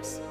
lives.